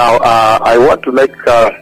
Now, uh, I want to make uh,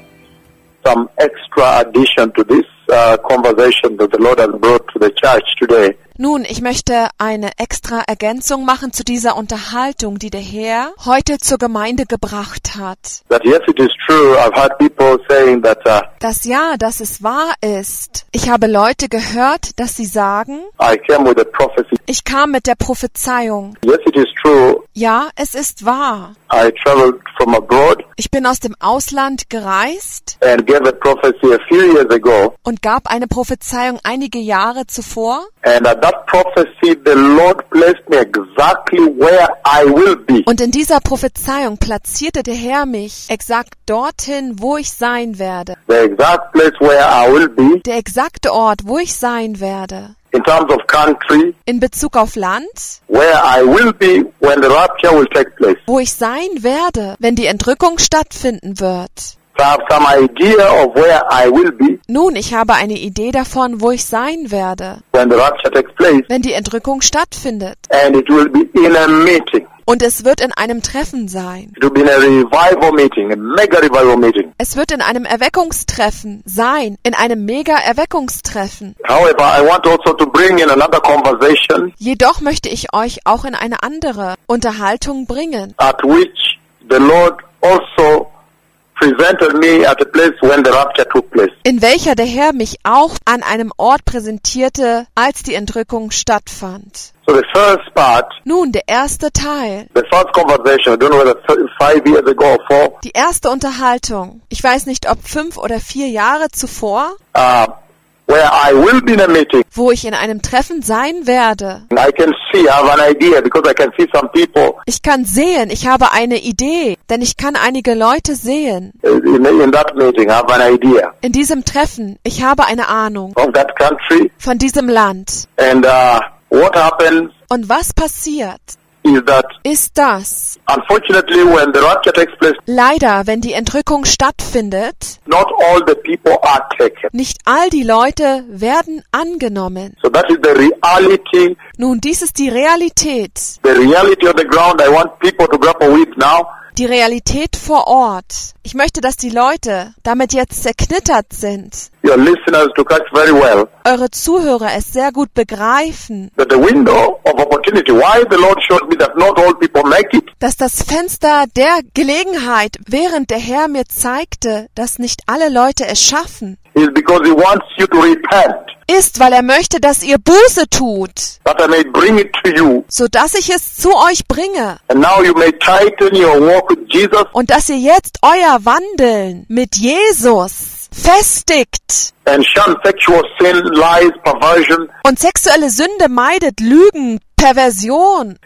some extra addition to this uh, conversation that the Lord has brought to the church today. Nun, ich möchte eine extra Ergänzung machen zu dieser Unterhaltung, die der Herr heute zur Gemeinde gebracht hat. That yes, it is true. I've heard people saying that uh, Das ja, dass es wahr ist. Ich habe Leute gehört, dass sie sagen, I came with a prophecy. ich kam mit der Prophezeiung. Yes, it is true. Ja, es ist wahr. I traveled from abroad Ich bin aus dem Ausland gereist and gave a prophecy a few years ago. und gab eine Prophezeiung einige Jahre zuvor. And at that prophecy, the Lord placed me exactly where I will be. Und in dieser Prophezeiung platzierte der Herr mich exakt dorthin, wo ich sein werde. The exact place where I will be Der exakte Ort, wo ich sein werde. in terms of country, In Bezug auf Land, where I will be when the rapture will take place. wo ich sein werde, wenn die Entrückung stattfinden wird. Nun, ich habe eine Idee davon, wo ich sein werde, when the rapture takes place. wenn die Entrückung stattfindet. And it will be in a meeting. Und es wird in einem Treffen sein. It will be in a revival meeting, a mega revival meeting. Es wird in einem Erweckungstreffen sein, in einem Mega-Erweckungstreffen. However, I want also to bring in another conversation Jedoch möchte ich euch auch in eine andere Unterhaltung bringen, at which the Lord also in welcher der Herr mich auch an einem Ort präsentierte, als die Entrückung stattfand. So the first part, Nun, der erste Teil, the first conversation, I don't know whether th- five years ago or four, die erste Unterhaltung. Ich weiß nicht, ob fünf oder vier Jahre zuvor, uh, where I will be in a meeting. wo ich in einem Treffen sein werde. I can see, I have an idea because I can see some people Ich kann sehen, ich habe eine Idee, denn ich kann einige Leute sehen. in, in that meeting. I have an idea In diesem Treffen, ich habe eine Ahnung of that country. von diesem Land. And uh, what happens Und was passiert, ist das. unfortunately when the rapture takes place, Leider, wenn die Entrückung stattfindet, not all the people are taken. nicht all die Leute werden angenommen. So that is the reality, Nun, dies ist die Realität. the reality on the ground I want people to grapple with now. Die Realität vor Ort. Ich möchte, dass die Leute damit jetzt zerknittert sind. Your listeners to catch very well Eure Zuhörer es sehr gut begreifen, that the window of opportunity, why the Lord showed me that not all people make it, dass das Fenster der Gelegenheit, während der Herr mir zeigte, dass nicht alle Leute es schaffen, is because He wants you to repent, ist, weil er möchte, dass ihr Buße tut, that I may bring it to you. so dass ich es zu euch bringe And now you may tighten your walk with Jesus und dass ihr jetzt euer Wandeln mit Jesus festigt und sexuelle Sünde meidet, Lügen, Perversion,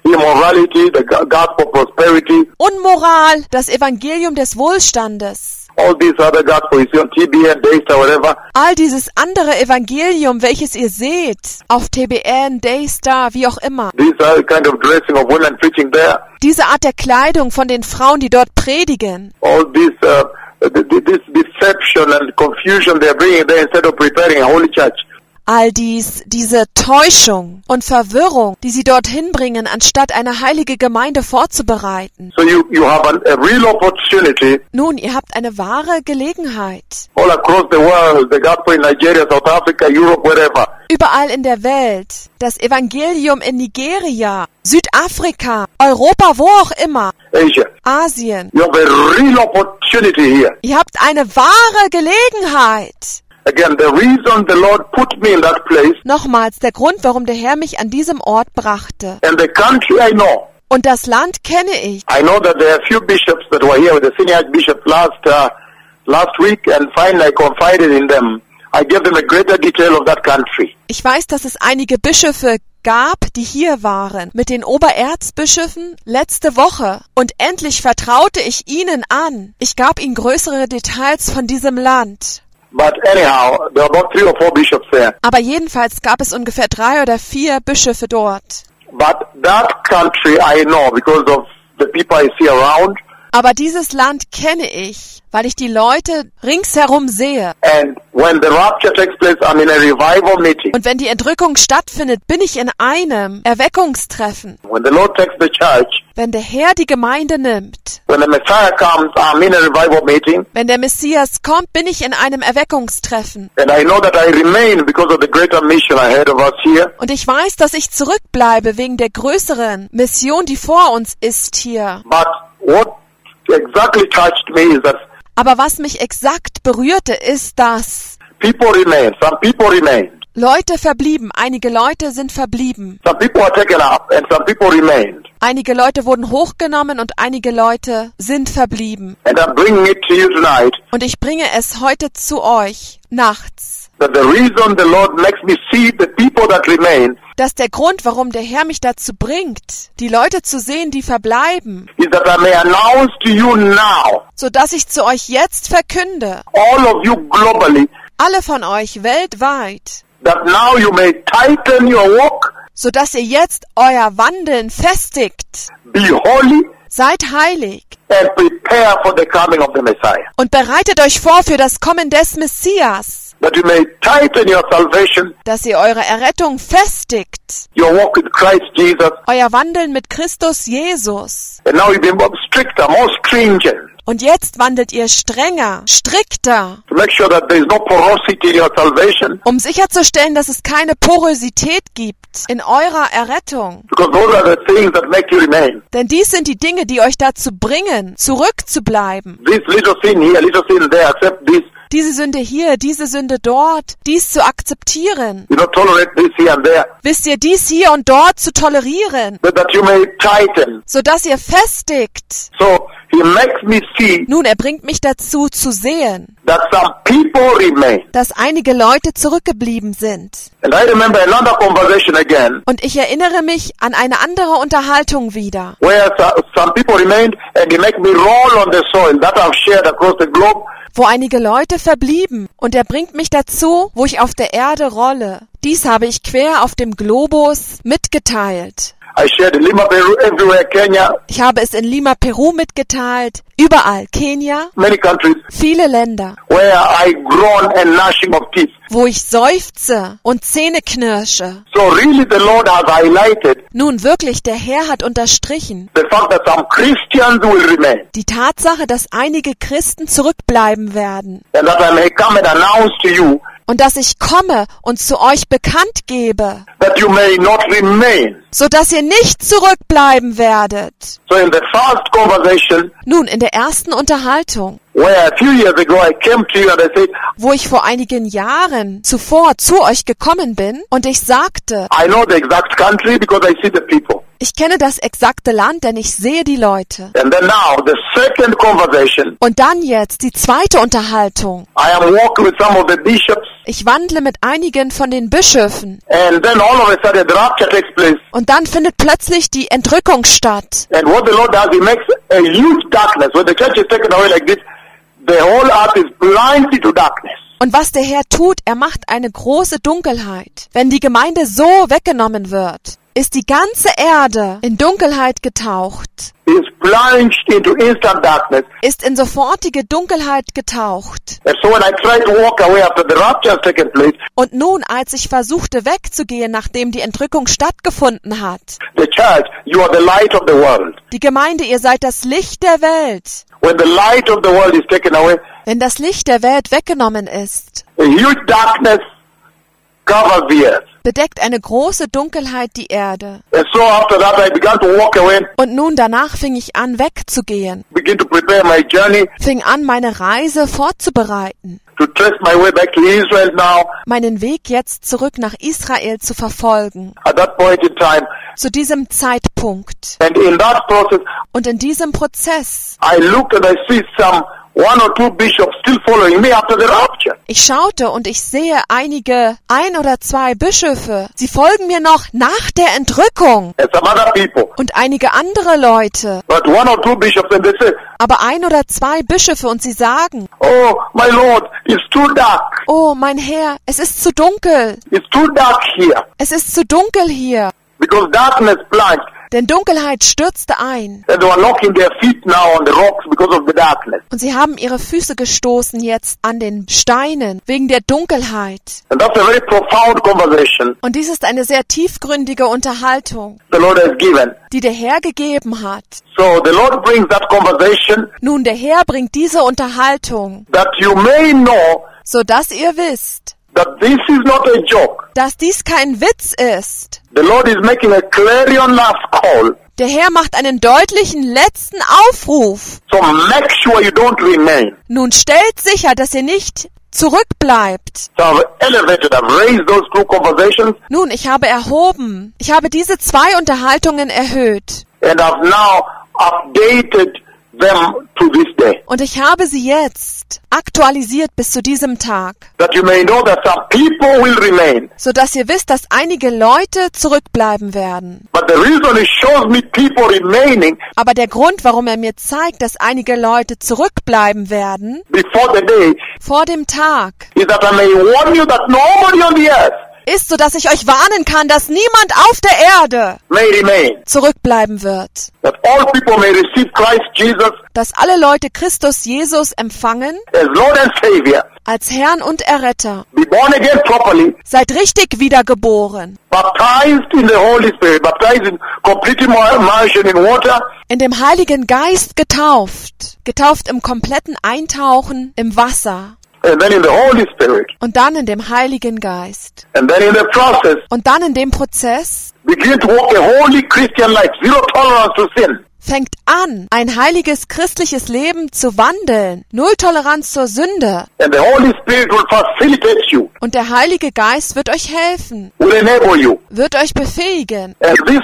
Unmoral, das Evangelium des Wohlstandes. all these other gospel you see on TBN, Daystar, whatever. All dieses andere Evangelium, welches ihr seht, auf TBN, Daystar, wie auch immer. These are kind of dressing of women preaching there. Diese Art der Kleidung von den Frauen, die dort predigen. All this, uh, th- th- this deception and confusion they're bringing there instead of preparing a holy church. All dies, diese Täuschung und Verwirrung, die sie dorthin bringen, anstatt eine heilige Gemeinde vorzubereiten. So you, you have a real opportunity Nun, ihr habt eine wahre Gelegenheit. all across the world, the gospel in Nigeria, South Africa, Europe, wherever. Überall in der Welt. Das Evangelium in Nigeria, Südafrika, Europa, wo auch immer. Asia. Asien. You have a real opportunity here. Ihr habt eine wahre Gelegenheit. Again, the reason the Lord put me in that place Nochmals der Grund, warum der Herr mich an diesem Ort brachte. and the country I know. Und das Land kenne ich. I know that there are few bishops that were here with the senior bishop last uh, last week, and finally I confided in them. I gave them a greater detail of that country. Ich weiß, dass es einige Bischöfe gab, die hier waren, mit den Obererzbischöfen letzte Woche. Und endlich vertraute ich ihnen an. Ich gab ihnen größere Details von diesem Land. But anyhow, there are about three or four bishops there. Aber jedenfalls gab es ungefähr drei oder vier Bischöfe dort. But that country I know because of the people I see around Aber dieses Land kenne ich, weil ich die Leute ringsherum sehe. Place. Und wenn die Entrückung stattfindet, bin ich in einem Erweckungstreffen. When the Lord takes the church, Wenn der Herr die Gemeinde nimmt, when the Messiah comes, I'm in a revival meeting. wenn der Messias kommt, bin ich in einem Erweckungstreffen. And I know that I remain because of the greater mission ahead of us here. Und ich weiß, dass ich zurückbleibe wegen der größeren Mission, die vor uns ist hier. But what exactly touched me is that Aber was mich exakt berührte, ist, dass people remain. Some people remained. Leute verblieben. Einige Leute sind verblieben. Some people are taken up and some people remained. Einige Leute wurden hochgenommen und einige Leute sind verblieben. And I'm bringing it to you tonight Und ich bringe es heute zu euch, nachts, that the reason the Lord makes me see the people that remain dass der Grund, warum der Herr mich dazu bringt, die Leute zu sehen, die verbleiben, so dass ich zu euch jetzt verkünde, all of you globally, alle von euch weltweit, that now you may tighten your walk, so dass ihr jetzt euer Wandeln festigt. be holy, Seid heilig and prepare for the coming of the Messiah. und bereitet euch vor für das Kommen des Messias, That you may tighten your salvation, dass ihr eure Errettung festigt, your walk with Christ Jesus, euer Wandeln mit Christus Jesus. and now you be more stricter, more stringent, Und jetzt wandelt ihr strenger, strikter, to make sure that there is no porosity in your salvation, um sicherzustellen, dass es keine Porosität gibt in eurer Errettung. because those are the things that make you remain. Denn dies sind die Dinge, die euch dazu bringen, zurückzubleiben. Diese Sünde hier, diese Sünde dort, dies zu akzeptieren. You know, tolerate this here and there, Wisst ihr, dies hier und dort zu tolerieren, sodass ihr festigt. So he makes me see Nun, er bringt mich dazu zu sehen, that some people remain. dass einige Leute zurückgeblieben sind. And I remember another conversation again Und ich erinnere mich an eine andere Unterhaltung wieder, where so- some people remained and he make me roll on the soil that I've shared across the globe. wo einige Leute verblieben. Und er bringt mich dazu, wo ich auf der Erde rolle. Dies habe ich quer auf dem Globus mitgeteilt. I shared in Lima, Peru, everywhere, Kenya, Ich habe es in Lima, Peru mitgeteilt, überall, Kenia, many countries. Viele Länder, where I groan and gnashing of teeth. wo ich seufze und Zähne knirsche. So really the Lord has highlighted Nun wirklich, der Herr hat unterstrichen. the fact that some Christians will remain. Die Tatsache, dass einige Christen zurückbleiben werden. And that I may come and announce to you und dass ich komme und zu euch bekannt gebe, that you may not remain. so dass ihr nicht zurückbleiben werdet. So in the first conversation, Nun, in der ersten Unterhaltung, said, wo ich vor einigen Jahren zuvor zu euch gekommen bin und ich sagte, I know the exact country because I see the people. Ich kenne das exakte Land, denn ich sehe die Leute. Und dann jetzt die zweite Unterhaltung. Ich wandle mit einigen von den Bischöfen and then all of a sudden the rapture takes place. und dann findet plötzlich die Entrückung statt. And what the Lord does, He makes a huge darkness. When the church is taken away like this, the whole earth is blinded to darkness. Und was der Herr tut, er macht eine große Dunkelheit. Wenn die Gemeinde so weggenommen wird, ist die ganze Erde in Dunkelheit getaucht, He is plunged into instant darkness. ist in sofortige Dunkelheit getaucht. Und nun, als ich versuchte wegzugehen, nachdem die Entrückung stattgefunden hat, the church, you are the light of the world. die Gemeinde, ihr seid das Licht der Welt. When the light of the world is taken away, Wenn das Licht der Welt weggenommen ist, a huge darkness covers the earth. Bedeckt eine große Dunkelheit die Erde. And so after that, I began to walk away, Und nun danach fing ich an wegzugehen, begin to prepare my journey fing an meine Reise vorzubereiten, to trace my way back to Israel now. meinen Weg jetzt zurück nach Israel zu verfolgen, At that point in time, zu diesem Zeitpunkt. Und in diesem Prozess, I looked and I see some one or two bishops still following me after the rapture. ich schaute und ich sehe einige, ein oder zwei Bischöfe, sie folgen mir noch nach der Entrückung And some other people. und einige andere Leute, But one or two bishops, and they say, aber ein oder zwei Bischöfe und sie sagen, Oh, my Lord, it's too dark. oh mein Herr, es ist zu dunkel, It's too dark here. es ist zu dunkel hier. Because darkness plunged. Denn Dunkelheit stürzte ein. Und sie haben ihre Füße gestoßen jetzt an den Steinen wegen der Dunkelheit. And that's a very profound conversation Und dies ist eine sehr tiefgründige Unterhaltung, the Lord has given. die der Herr gegeben hat. So the Lord brings that conversation Nun, der Herr bringt diese Unterhaltung, that you may know so dass ihr wisst, that this is not a joke. dass dies kein Witz ist. The Lord is making a clarion last call. Der Herr macht einen deutlichen letzten Aufruf. So make sure you don't remain. Nun stellt sicher, dass ihr nicht zurückbleibt. So I've elevated, I've raised those two conversations Nun, ich habe erhoben. Ich habe diese zwei Unterhaltungen erhöht. and I've now updated them to this day. Und ich habe sie jetzt aktualisiert bis zu diesem Tag, That you may know that some people will remain. so dass ihr wisst, dass einige Leute zurückbleiben werden. But the reason it shows me people remaining Aber der Grund, warum er mir zeigt, dass einige Leute zurückbleiben werden, before the day vor dem Tag, is that I may warn you that nobody on the earth ist so, dass ich euch warnen kann, dass niemand auf der Erde zurückbleiben wird. That all people may receive Christ Jesus Dass alle Leute Christus Jesus empfangen as Lord and Savior, als Herrn und Erretter. be born again properly, Seid richtig wiedergeboren. baptized in the Holy Spirit, baptized in complete immer- immersion in water, In dem Heiligen Geist getauft. Getauft im kompletten Eintauchen im Wasser. And then in the Holy Spirit. Und dann in dem Heiligen Geist. And then in the process, Und dann in dem Prozess begin to walk a holy Christian life, zero tolerance to sin. fängt an, ein heiliges christliches Leben zu wandeln. Null Toleranz zur Sünde. And the Holy Spirit will facilitate you, Und der Heilige Geist wird euch helfen, will enable you. wird euch befähigen. And this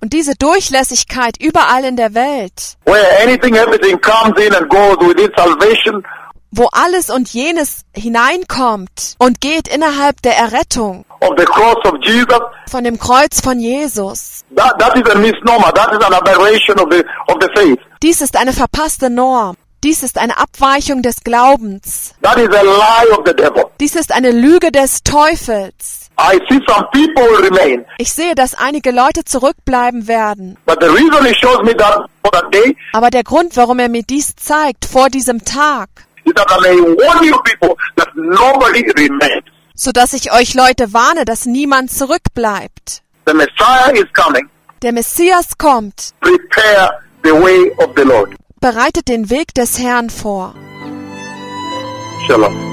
Und diese Durchlässigkeit überall in der Welt, where anything, everything comes in and goes within salvation, wo alles und jenes hineinkommt und geht innerhalb der Errettung of the cross of Jesus, von dem Kreuz von Jesus. that, that is a misnomer. That is an aberration of the, of the faith. Dies ist eine verpasste Norm. Dies ist eine Abweichung des Glaubens. That is a lie of the devil. Dies ist eine Lüge des Teufels. I see some people will remain. Ich sehe, dass einige Leute zurückbleiben werden. But the reason he shows me that for that day Aber der Grund, warum er mir dies zeigt vor diesem Tag, is that I may warn you people that nobody remains. so dass ich euch Leute warne, dass niemand zurückbleibt. The Messiah is coming. Der Messias kommt, Prepare the way of the Lord. bereitet den Weg des Herrn vor. Shalom.